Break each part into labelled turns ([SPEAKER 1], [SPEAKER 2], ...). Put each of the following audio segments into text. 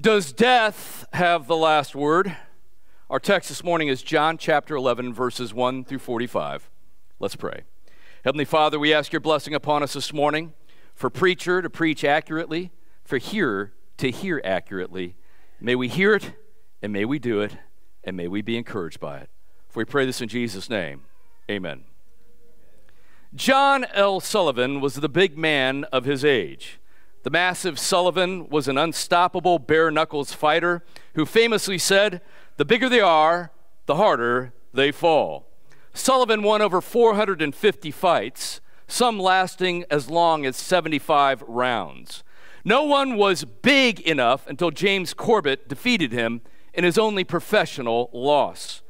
[SPEAKER 1] Does death have the last word? Our text this morning is John chapter 11, verses 1 through 45. Let's pray. Heavenly Father, we ask your blessing upon us this morning for preacher to preach accurately, for hearer to hear accurately. May we hear it, and may we do it, and may we be encouraged by it. For we pray this in Jesus' name. Amen. John L. Sullivan was the big man of his age. The massive Sullivan was an unstoppable bare knuckles fighter who famously said, The bigger they are, the harder they fall. Sullivan won over 450 fights, some lasting as long as 75 rounds. No one was big enough until James Corbett defeated him in his only professional loss.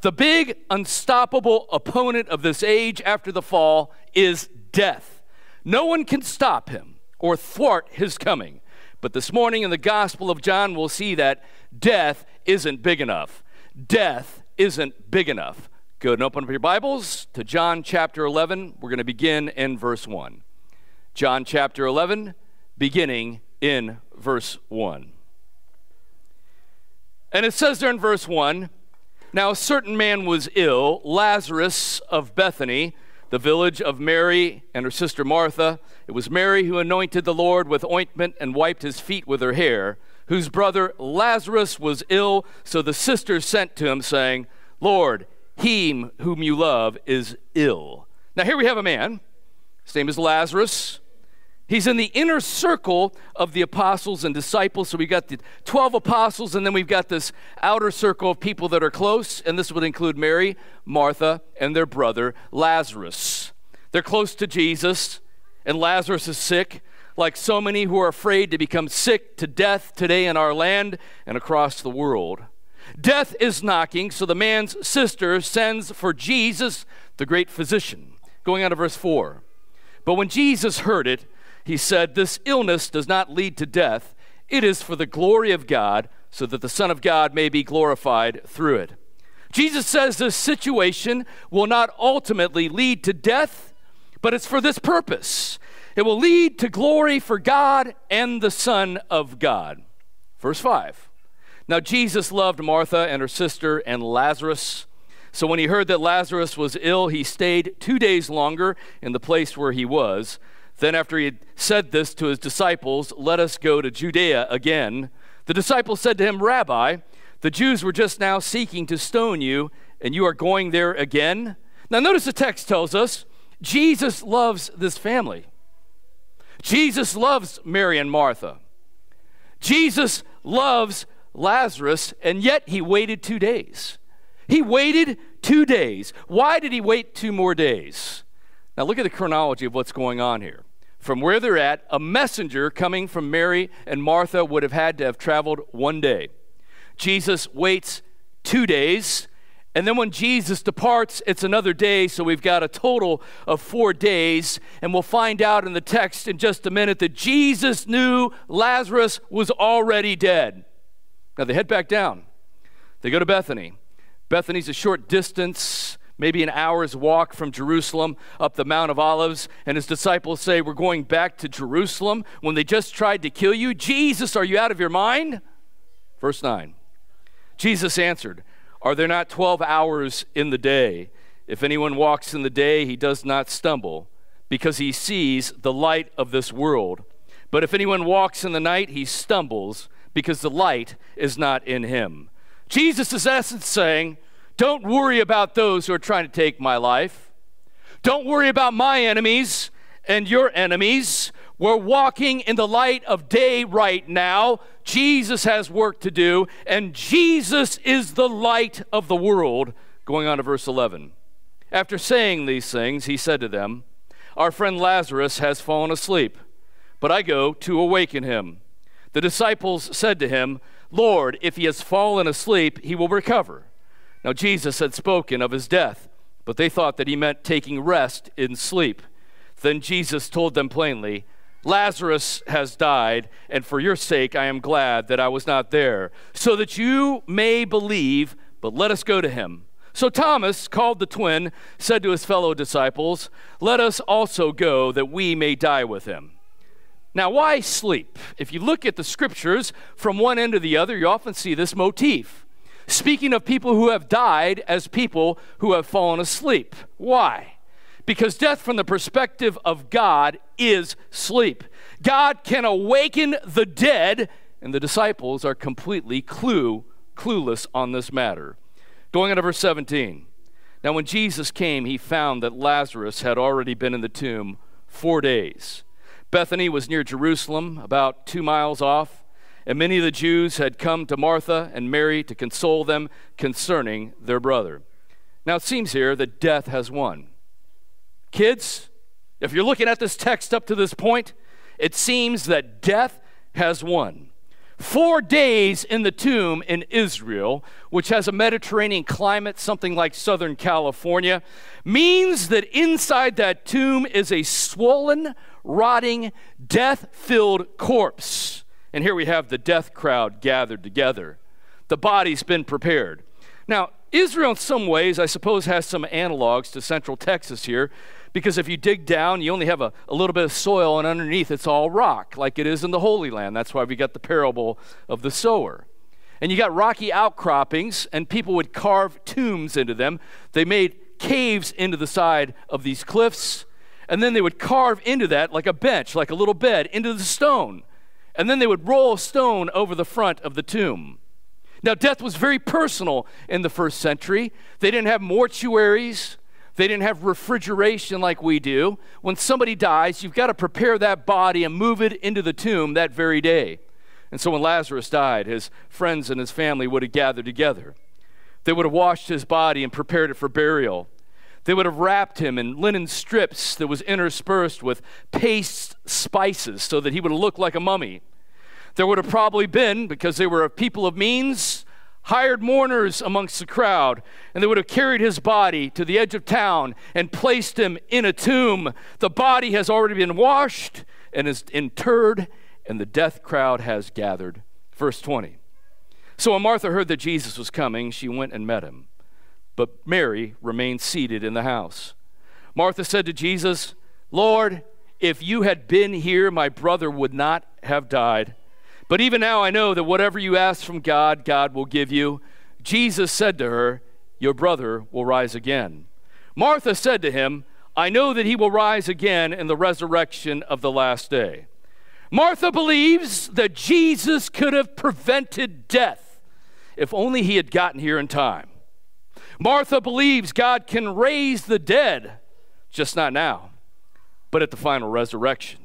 [SPEAKER 1] The big, unstoppable opponent of this age after the fall is death. No one can stop him or thwart his coming. But this morning in the Gospel of John, we'll see that death isn't big enough. Death isn't big enough. Go and open up your Bibles to John chapter 11. We're going to begin in verse 1. John chapter 11, beginning in verse 1. And it says there in verse 1 Now a certain man was ill, Lazarus of Bethany the village of Mary and her sister Martha. It was Mary who anointed the Lord with ointment and wiped his feet with her hair, whose brother Lazarus was ill. So the sisters sent to him, saying, Lord, he whom you love is ill. Now here we have a man. His name is Lazarus. He's in the inner circle of the apostles and disciples. So we've got the 12 apostles, and then we've got this outer circle of people that are close, and this would include Mary, Martha, and their brother Lazarus. They're close to Jesus, and Lazarus is sick, like so many who are afraid to become sick to death today in our land and across the world. Death is knocking, so the man's sister sends for Jesus, the great physician. Going on to verse 4. But when Jesus heard it, he said, This illness does not lead to death, it is for the glory of God, so that the Son of God may be glorified through it. Jesus says this situation will not ultimately lead to death, but it's for this purpose. It will lead to glory for God and the Son of God. Verse 5. Now, Jesus loved Martha and her sister and Lazarus. So, when he heard that Lazarus was ill, he stayed two days longer in the place where he was. Then, after he had said this to his disciples, let us go to Judea again. The disciples said to him, Rabbi, the Jews were just now seeking to stone you, and you are going there again? Now, notice the text tells us Jesus loves this family. Jesus loves Mary and Martha. Jesus loves Lazarus, and yet he waited two days. He waited two days. Why did he wait two more days? Now, look at the chronology of what's going on here from where they're at, a messenger coming from Mary and Martha would have had to have traveled one day. Jesus waits two days, and then when Jesus departs, it's another day, so we've got a total of four days. And we'll find out in the text in just a minute that Jesus knew Lazarus was already dead. Now they head back down, they go to Bethany. Bethany's a short distance maybe an hour's walk from Jerusalem up the Mount of Olives, and his disciples say, We're going back to Jerusalem when they just tried to kill you. Jesus, are you out of your mind? Verse 9 Jesus answered, Are there not 12 hours in the day? If anyone walks in the day, he does not stumble, because he sees the light of this world. But if anyone walks in the night, he stumbles, because the light is not in him. Jesus is essence saying, don't worry about those who are trying to take my life. Don't worry about my enemies and your enemies. We're walking in the light of day right now. Jesus has work to do, and Jesus is the light of the world. Going on to verse 11. After saying these things, he said to them, Our friend Lazarus has fallen asleep, but I go to awaken him. The disciples said to him, Lord, if he has fallen asleep, he will recover. Now, Jesus had spoken of his death, but they thought that he meant taking rest in sleep. Then Jesus told them plainly, Lazarus has died, and for your sake I am glad that I was not there, so that you may believe, but let us go to him. So Thomas, called the twin, said to his fellow disciples, Let us also go that we may die with him. Now, why sleep? If you look at the scriptures from one end to the other, you often see this motif. Speaking of people who have died as people who have fallen asleep. Why? Because death, from the perspective of God, is sleep. God can awaken the dead, and the disciples are completely clue, clueless on this matter. Going on to verse 17. Now, when Jesus came, he found that Lazarus had already been in the tomb four days. Bethany was near Jerusalem, about two miles off, and many of the Jews had come to Martha and Mary to console them concerning their brother. Now, it seems here that death has won. Kids, if you're looking at this text up to this point, it seems that death has won. Four days in the tomb in Israel, which has a Mediterranean climate, something like Southern California, means that inside that tomb is a swollen, rotting, death filled corpse. And here we have the death crowd gathered together. The body's been prepared. Now, Israel, in some ways, I suppose, has some analogs to central Texas here because if you dig down, you only have a, a little bit of soil, and underneath it's all rock, like it is in the Holy Land. That's why we got the parable of the sower. And you got rocky outcroppings, and people would carve tombs into them. They made caves into the side of these cliffs, and then they would carve into that like a bench, like a little bed, into the stone. And then they would roll a stone over the front of the tomb. Now, death was very personal in the first century. They didn't have mortuaries, they didn't have refrigeration like we do. When somebody dies, you've got to prepare that body and move it into the tomb that very day. And so when Lazarus died, his friends and his family would have gathered together. They would have washed his body and prepared it for burial. They would have wrapped him in linen strips that was interspersed with paste spices so that he would look like a mummy. There would have probably been, because they were a people of means, hired mourners amongst the crowd, and they would have carried his body to the edge of town and placed him in a tomb. The body has already been washed and is interred, and the death crowd has gathered. Verse 20. So when Martha heard that Jesus was coming, she went and met him. But Mary remained seated in the house. Martha said to Jesus, Lord, if you had been here, my brother would not have died. But even now I know that whatever you ask from God, God will give you. Jesus said to her, Your brother will rise again. Martha said to him, I know that he will rise again in the resurrection of the last day. Martha believes that Jesus could have prevented death if only he had gotten here in time. Martha believes God can raise the dead, just not now, but at the final resurrection.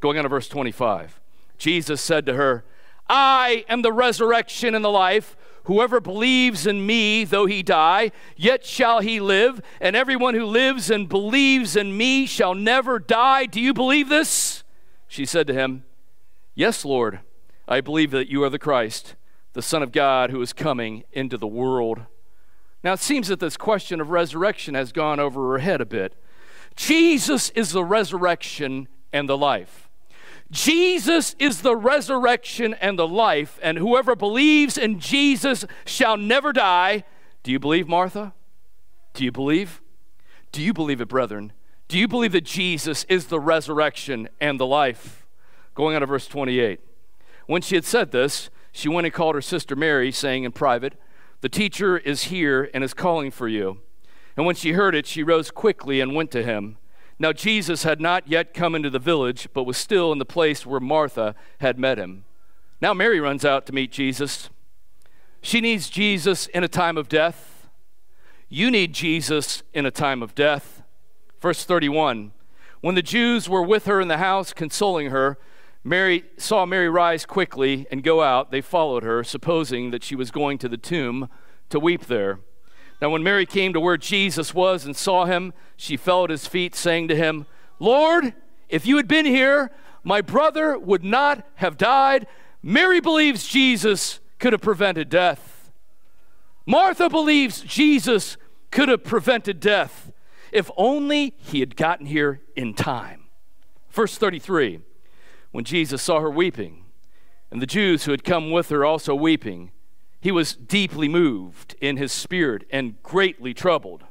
[SPEAKER 1] Going on to verse 25. Jesus said to her, I am the resurrection and the life. Whoever believes in me, though he die, yet shall he live, and everyone who lives and believes in me shall never die. Do you believe this? She said to him, Yes, Lord, I believe that you are the Christ, the Son of God who is coming into the world. Now it seems that this question of resurrection has gone over her head a bit. Jesus is the resurrection and the life. Jesus is the resurrection and the life, and whoever believes in Jesus shall never die. Do you believe, Martha? Do you believe? Do you believe it, brethren? Do you believe that Jesus is the resurrection and the life? Going on to verse 28. When she had said this, she went and called her sister Mary, saying in private, The teacher is here and is calling for you. And when she heard it, she rose quickly and went to him. Now, Jesus had not yet come into the village, but was still in the place where Martha had met him. Now, Mary runs out to meet Jesus. She needs Jesus in a time of death. You need Jesus in a time of death. Verse 31 When the Jews were with her in the house, consoling her, Mary saw Mary rise quickly and go out. They followed her, supposing that she was going to the tomb to weep there. Now, when Mary came to where Jesus was and saw him, she fell at his feet, saying to him, Lord, if you had been here, my brother would not have died. Mary believes Jesus could have prevented death. Martha believes Jesus could have prevented death if only he had gotten here in time. Verse 33 When Jesus saw her weeping, and the Jews who had come with her also weeping, he was deeply moved in his spirit and greatly troubled.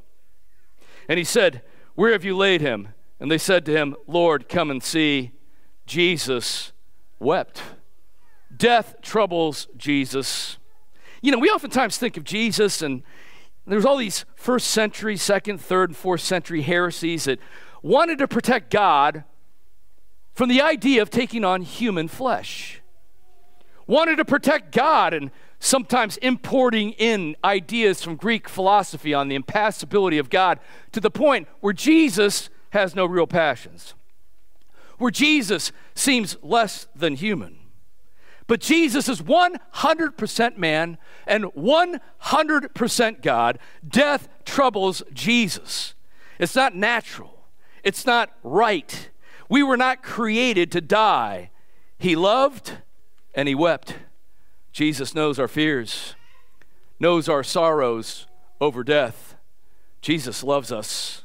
[SPEAKER 1] And he said, Where have you laid him? And they said to him, Lord, come and see. Jesus wept. Death troubles Jesus. You know, we oftentimes think of Jesus, and there's all these first century, second, third, and fourth century heresies that wanted to protect God from the idea of taking on human flesh. Wanted to protect God and sometimes importing in ideas from Greek philosophy on the impassibility of God to the point where Jesus has no real passions, where Jesus seems less than human. But Jesus is 100% man and 100% God. Death troubles Jesus. It's not natural, it's not right. We were not created to die. He loved and he wept. Jesus knows our fears, knows our sorrows over death. Jesus loves us.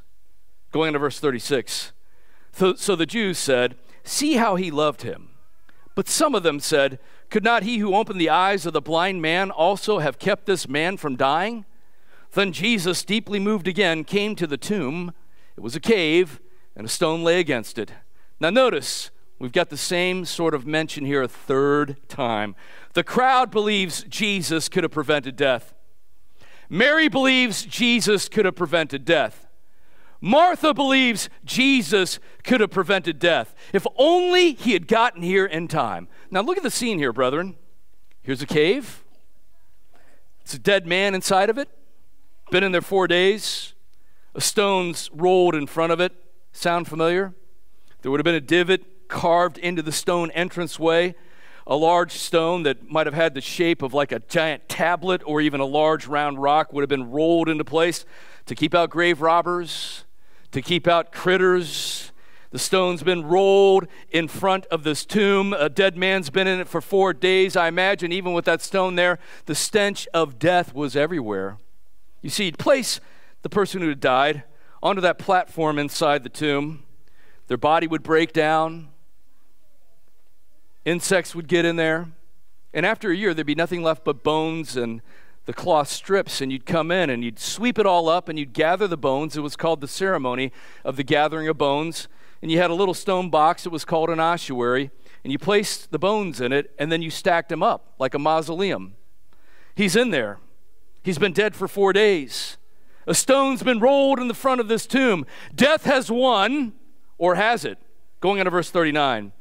[SPEAKER 1] Going to verse 36. So, so the Jews said, See how he loved him. But some of them said, Could not he who opened the eyes of the blind man also have kept this man from dying? Then Jesus, deeply moved again, came to the tomb. It was a cave, and a stone lay against it. Now, notice, we've got the same sort of mention here a third time. The crowd believes Jesus could have prevented death. Mary believes Jesus could have prevented death. Martha believes Jesus could have prevented death. If only he had gotten here in time. Now, look at the scene here, brethren. Here's a cave. It's a dead man inside of it. Been in there four days. A stone's rolled in front of it. Sound familiar? There would have been a divot carved into the stone entranceway, a large stone that might have had the shape of like a giant tablet or even a large round rock would have been rolled into place to keep out grave robbers, to keep out critters. The stone's been rolled in front of this tomb. A dead man's been in it for four days. I imagine, even with that stone there, the stench of death was everywhere. You see, place the person who had died onto that platform inside the tomb. Their body would break down, insects would get in there, and after a year, there'd be nothing left but bones and the cloth strips and you'd come in and you'd sweep it all up and you'd gather the bones. It was called the ceremony of the gathering of bones. And you had a little stone box, it was called an ossuary, and you placed the bones in it and then you stacked them up like a mausoleum. He's in there. He's been dead for four days. A stone's been rolled in the front of this tomb. Death has won, or has it? Going on to verse 39.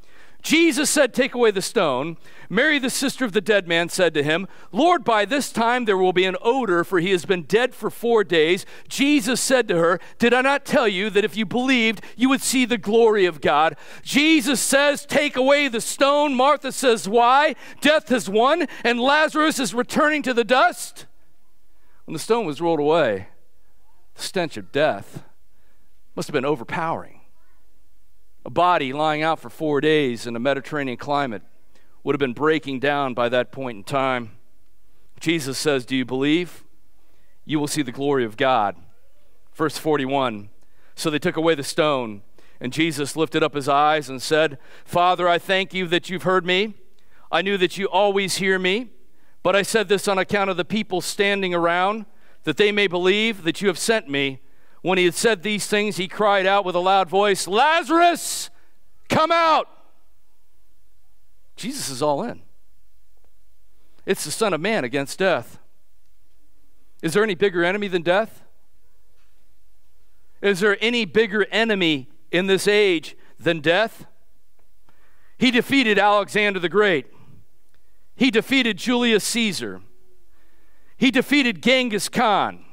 [SPEAKER 1] Jesus said, Take away the stone. Mary, the sister of the dead man, said to him, Lord, by this time there will be an odor, for he has been dead for four days. Jesus said to her, Did I not tell you that if you believed, you would see the glory of God? Jesus says, Take away the stone. Martha says, Why? Death has won, and Lazarus is returning to the dust. When the stone was rolled away, the stench of death must have been overpowering. A body lying out for four days in a Mediterranean climate would have been breaking down by that point in time. Jesus says, Do you believe? You will see the glory of God. Verse 41 So they took away the stone, and Jesus lifted up his eyes and said, Father, I thank you that you've heard me. I knew that you always hear me, but I said this on account of the people standing around, that they may believe that you have sent me. When he had said these things, he cried out with a loud voice, Lazarus, come out! Jesus is all in. It's the Son of Man against death. Is there any bigger enemy than death? Is there any bigger enemy in this age than death? He defeated Alexander the Great. He defeated Julius Caesar. He defeated Genghis Khan.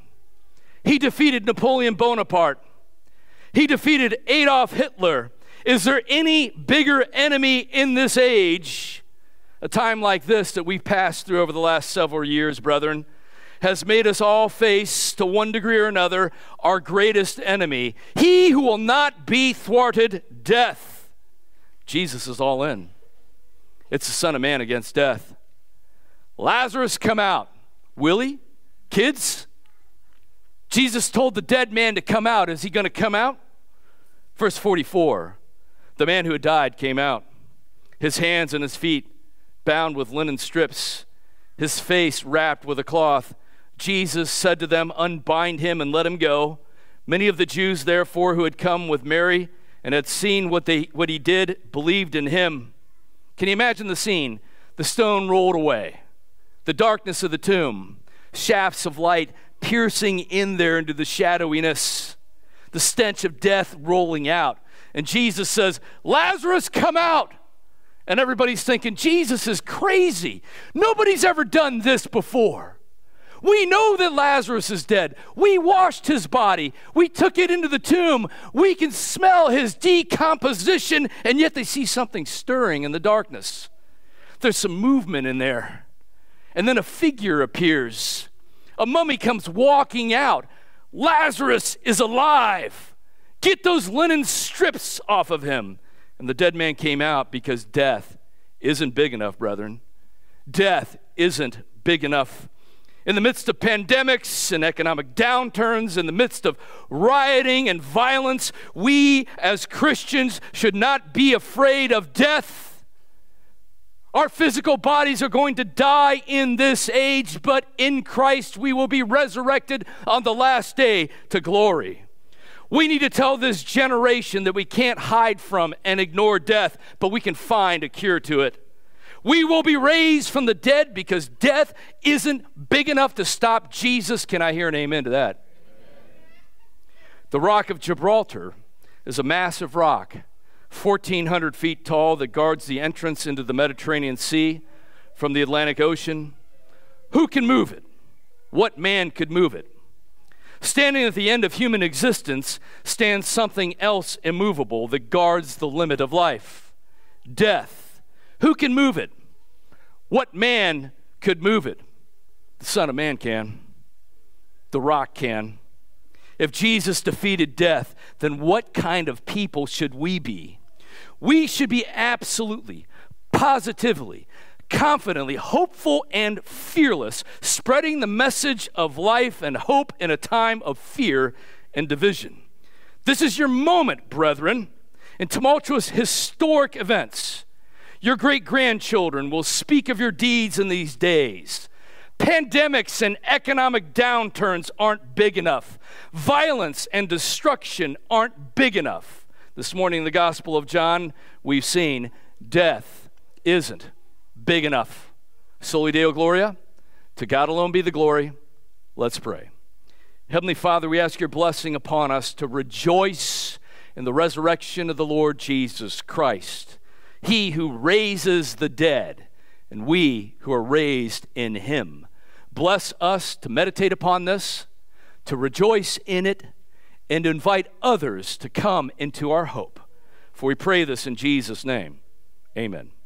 [SPEAKER 1] He defeated Napoleon Bonaparte. He defeated Adolf Hitler. Is there any bigger enemy in this age, a time like this that we've passed through over the last several years, brethren, has made us all face, to one degree or another, our greatest enemy? He who will not be thwarted, death. Jesus is all in. It's the Son of Man against death. Lazarus, come out. Will he? Kids, Jesus told the dead man to come out. Is he going to come out? Verse 44 The man who had died came out, his hands and his feet bound with linen strips, his face wrapped with a cloth. Jesus said to them, Unbind him and let him go. Many of the Jews, therefore, who had come with Mary and had seen what, they, what he did believed in him. Can you imagine the scene? The stone rolled away, the darkness of the tomb, shafts of light piercing in there into the shadowiness, the stench of death rolling out. And Jesus says, Lazarus, come out. And everybody's thinking, Jesus is crazy. Nobody's ever done this before. We know that Lazarus is dead. We washed his body. We took it into the tomb. We can smell his decomposition, and yet they see something stirring in the darkness. There's some movement in there. And then a figure appears. A mummy comes walking out. Lazarus is alive. Get those linen strips off of him. And the dead man came out because death isn't big enough, brethren. Death isn't big enough. In the midst of pandemics and economic downturns, in the midst of rioting and violence, we as Christians should not be afraid of death. Our physical bodies are going to die in this age, but in Christ we will be resurrected on the last day to glory. We need to tell this generation that we can't hide from and ignore death, but we can find a cure to it. We will be raised from the dead because death isn't big enough to stop Jesus. Can I hear an amen to that? The rock of Gibraltar is a massive rock, 1,400 feet tall, that guards the entrance into the Mediterranean Sea from the Atlantic Ocean. Who can move it? What man could move it? Standing at the end of human existence stands something else immovable that guards the limit of life death. Who can move it? What man could move it? The Son of Man can, the rock can. If Jesus defeated death, then what kind of people should we be? We should be absolutely, positively, confidently hopeful and fearless, spreading the message of life and hope in a time of fear and division. This is your moment, brethren. In tumultuous historic events, your great grandchildren will speak of your deeds in these days. Pandemics and economic downturns aren't big enough. Violence and destruction aren't big enough. This morning in the Gospel of John, we've seen death isn't big enough. Soli Deo Gloria, to God alone be the glory. Let's pray. Heavenly Father, we ask your blessing upon us to rejoice in the resurrection of the Lord Jesus Christ, he who raises the dead, and we who are raised in him. Bless us to meditate upon this, to rejoice in it, and invite others to come into our hope. For we pray this in Jesus' name. Amen.